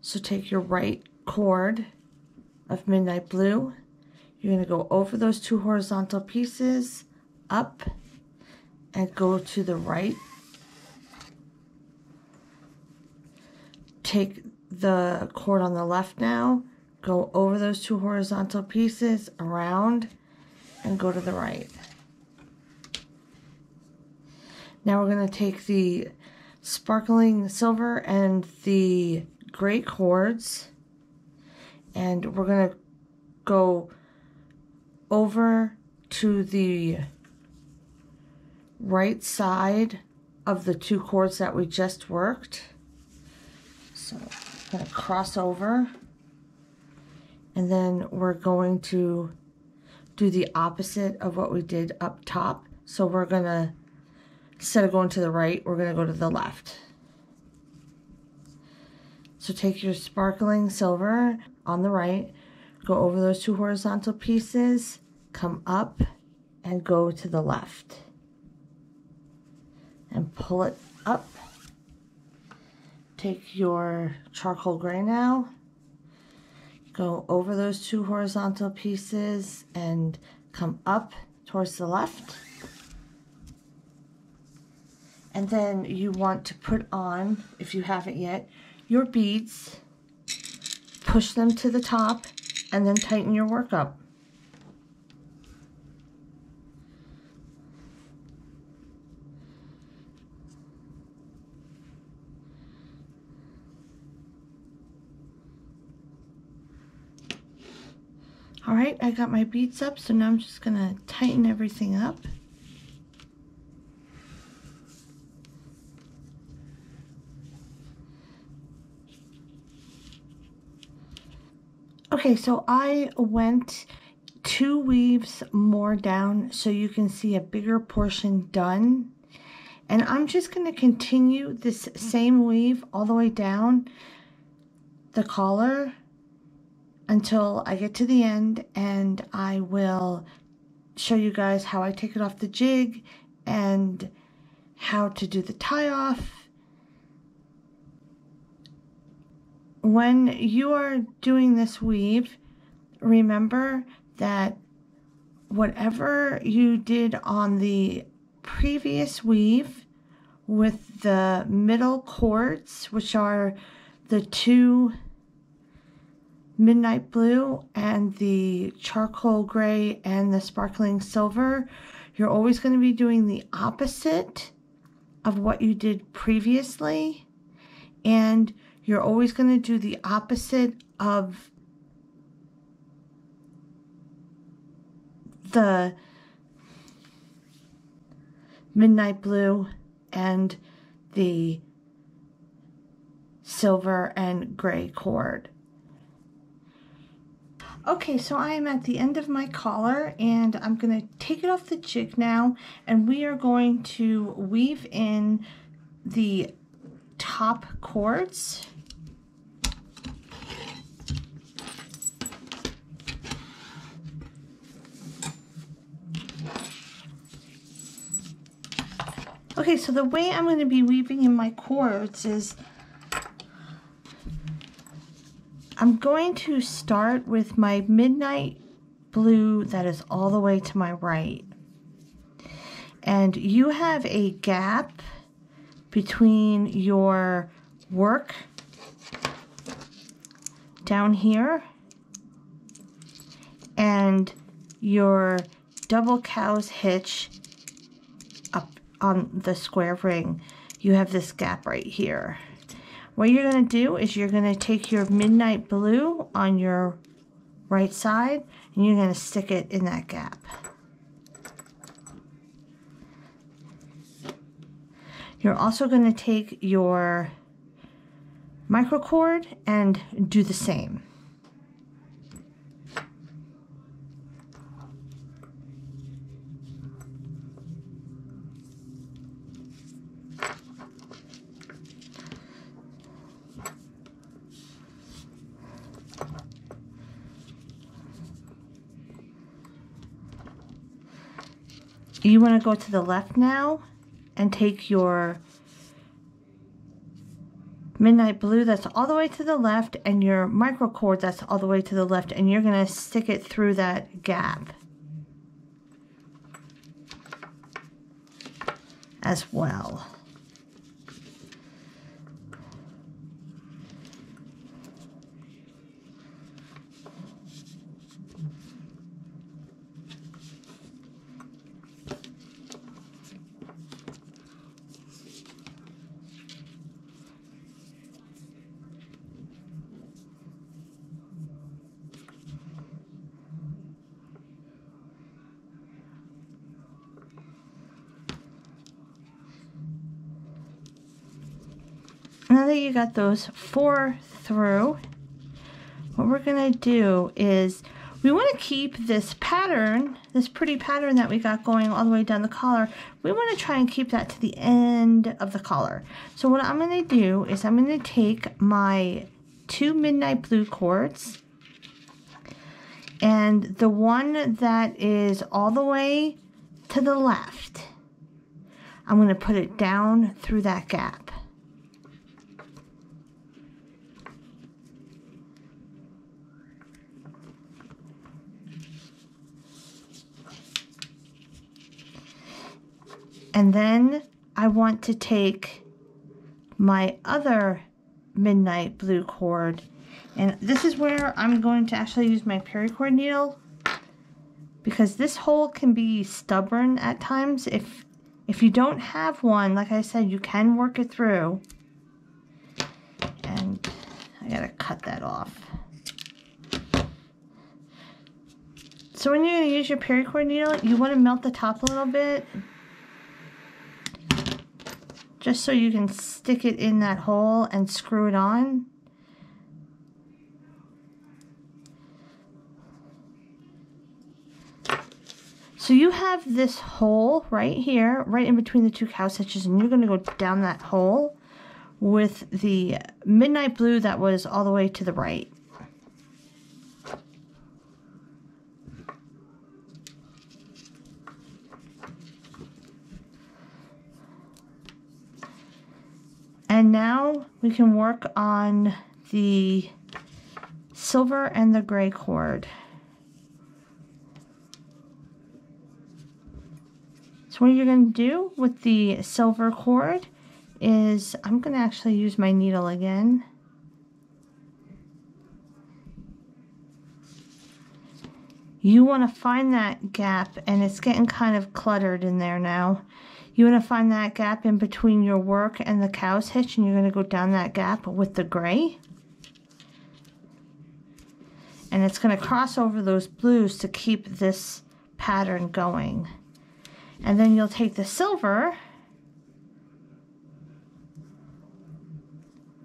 So take your right cord of Midnight Blue. You're going to go over those two horizontal pieces, up, and go to the right. Take the cord on the left now, go over those two horizontal pieces, around, and go to the right. Now we're going to take the sparkling silver and the gray cords and we're going to go over to the right side of the two cords that we just worked. So I'm going to cross over and then we're going to do the opposite of what we did up top. So we're going to instead of going to the right, we're going to go to the left. So take your sparkling silver on the right, go over those two horizontal pieces, come up and go to the left. And pull it up. Take your charcoal gray now, go over those two horizontal pieces and come up towards the left. And then you want to put on, if you haven't yet, your beads, push them to the top, and then tighten your work up. All right, I got my beads up, so now I'm just gonna tighten everything up. Okay, so I went two weaves more down so you can see a bigger portion done. And I'm just going to continue this same weave all the way down the collar until I get to the end and I will show you guys how I take it off the jig and how to do the tie off when you are doing this weave, remember that whatever you did on the previous weave with the middle cords, which are the two midnight blue and the charcoal gray and the sparkling silver, you're always going to be doing the opposite of what you did previously. And you're always going to do the opposite of the midnight blue and the silver and gray cord. Okay, so I am at the end of my collar and I'm going to take it off the jig now and we are going to weave in the top cords. Okay, so the way I'm going to be weaving in my cords is I'm going to start with my midnight blue that is all the way to my right. And you have a gap between your work down here and your double cow's hitch on the square ring. You have this gap right here. What you're going to do is you're going to take your midnight blue on your right side and you're going to stick it in that gap. You're also going to take your micro microcord and do the same. You want to go to the left now and take your midnight blue that's all the way to the left and your micro cord that's all the way to the left and you're going to stick it through that gap as well. now that you got those four through, what we're going to do is we want to keep this pattern, this pretty pattern that we got going all the way down the collar, we want to try and keep that to the end of the collar. So what I'm going to do is I'm going to take my two midnight blue cords and the one that is all the way to the left, I'm going to put it down through that gap. And then I want to take my other midnight blue cord and this is where I'm going to actually use my paracord needle because this hole can be stubborn at times. If, if you don't have one, like I said, you can work it through. And I gotta cut that off. So when you're gonna use your paracord needle, you wanna melt the top a little bit just so you can stick it in that hole and screw it on. So you have this hole right here, right in between the two cow's hitches, and you're going to go down that hole with the midnight blue that was all the way to the right. And now we can work on the silver and the gray cord. So what you're going to do with the silver cord is I'm going to actually use my needle again. You want to find that gap and it's getting kind of cluttered in there now. You want to find that gap in between your work and the cow's hitch and you're going to go down that gap with the gray. And it's going to cross over those blues to keep this pattern going. And then you'll take the silver.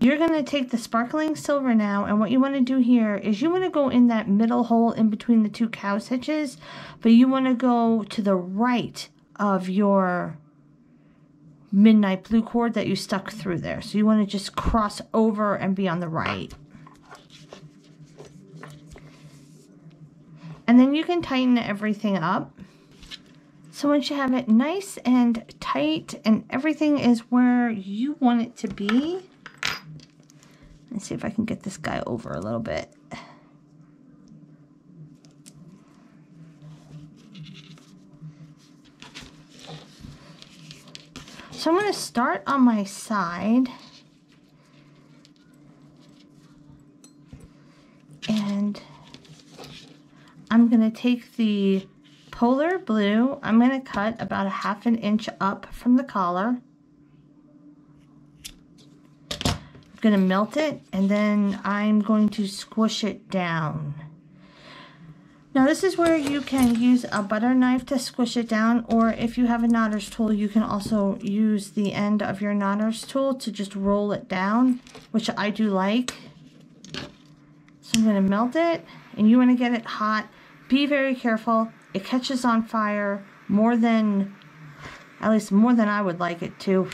You're going to take the sparkling silver now, and what you want to do here is you want to go in that middle hole in between the two cow's hitches but you want to go to the right of your midnight blue cord that you stuck through there. So you want to just cross over and be on the right. And then you can tighten everything up. So once you have it nice and tight and everything is where you want it to be, let's see if I can get this guy over a little bit. So I'm going to start on my side. And I'm going to take the Polar blue, I'm going to cut about a half an inch up from the collar. I'm going to melt it and then I'm going to squish it down. Now this is where you can use a butter knife to squish it down or if you have a knotter's tool you can also use the end of your knotter's tool to just roll it down which I do like. So I'm going to melt it and you want to get it hot. Be very careful. It catches on fire more than, at least more than I would like it to.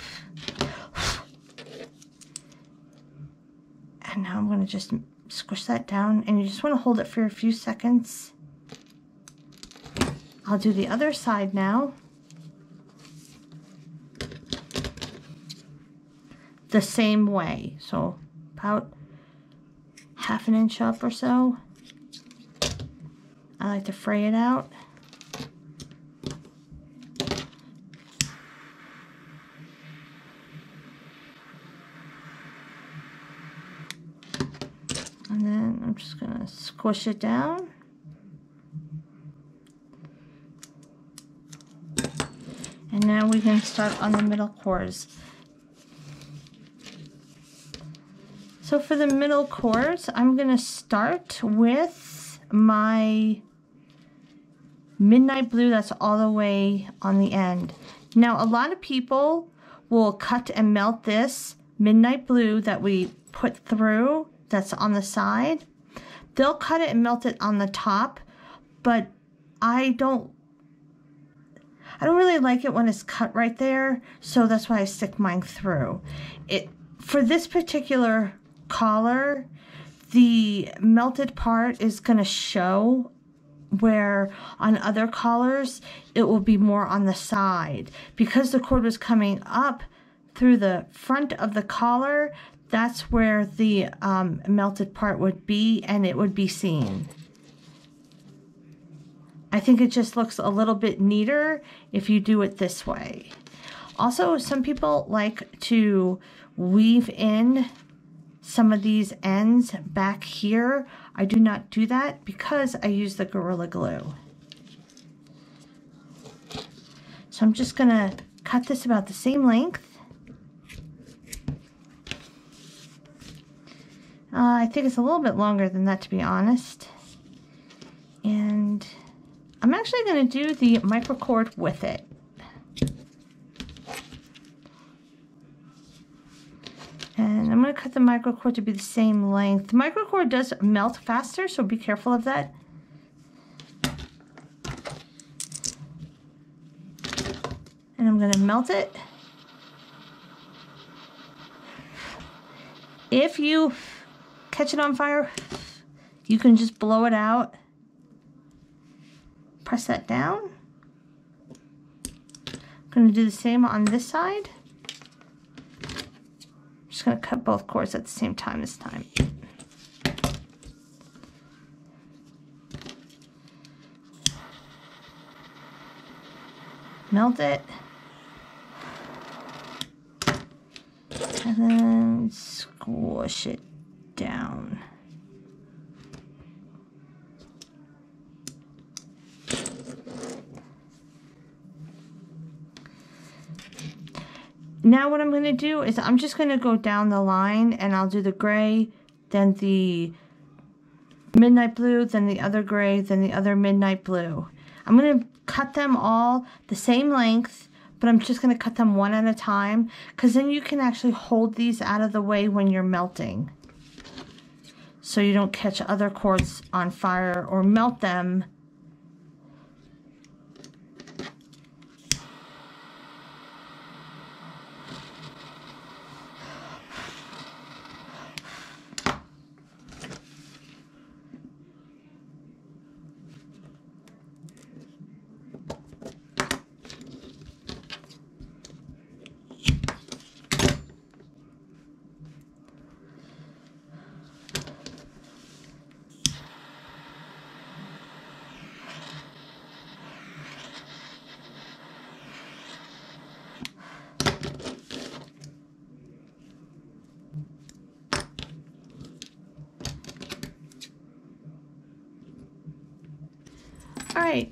And now I'm going to just squish that down and you just want to hold it for a few seconds. I'll do the other side now. The same way. So about half an inch up or so. I like to fray it out. And then I'm just going to squish it down. And now we can start on the middle cores. So for the middle cores, I'm going to start with my midnight blue that's all the way on the end. Now a lot of people will cut and melt this midnight blue that we put through that's on the side. They'll cut it and melt it on the top, but I don't I don't really like it when it's cut right there, so that's why I stick mine through. It for this particular collar, the melted part is going to show where on other collars it will be more on the side because the cord was coming up through the front of the collar that's where the um, melted part would be and it would be seen I think it just looks a little bit neater if you do it this way also some people like to weave in some of these ends back here. I do not do that because I use the Gorilla Glue. So I'm just going to cut this about the same length. Uh, I think it's a little bit longer than that to be honest. And I'm actually going to do the microcord with it. And I'm going to cut the microcord to be the same length. The microcord does melt faster, so be careful of that. And I'm going to melt it. If you catch it on fire, you can just blow it out. Press that down. I'm going to do the same on this side just going to cut both cords at the same time this time. Melt it. And then squish it down. Now what I'm going to do is I'm just going to go down the line and I'll do the gray, then the midnight blue, then the other gray, then the other midnight blue. I'm going to cut them all the same length, but I'm just going to cut them one at a time because then you can actually hold these out of the way when you're melting. So you don't catch other cords on fire or melt them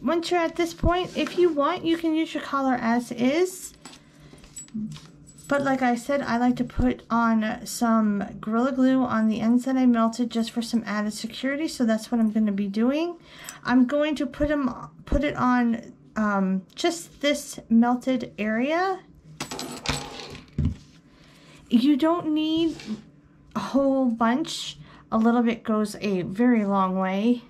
Once you're at this point, if you want, you can use your collar as is. But like I said, I like to put on some Gorilla Glue on the ends that I melted just for some added security. So that's what I'm going to be doing. I'm going to put them, put it on um, just this melted area. You don't need a whole bunch. A little bit goes a very long way.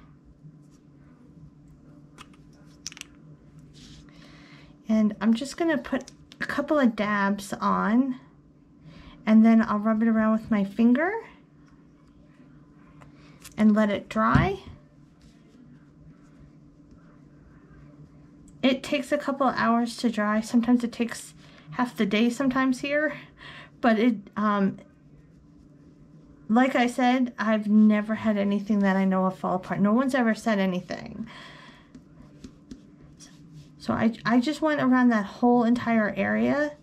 And I'm just going to put a couple of dabs on and then I'll rub it around with my finger and let it dry. It takes a couple hours to dry. Sometimes it takes half the day sometimes here, but it, um, like I said, I've never had anything that I know of fall apart. No one's ever said anything. So I, I just went around that whole entire area.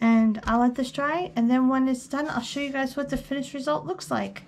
And I'll let this dry. And then when it's done, I'll show you guys what the finished result looks like.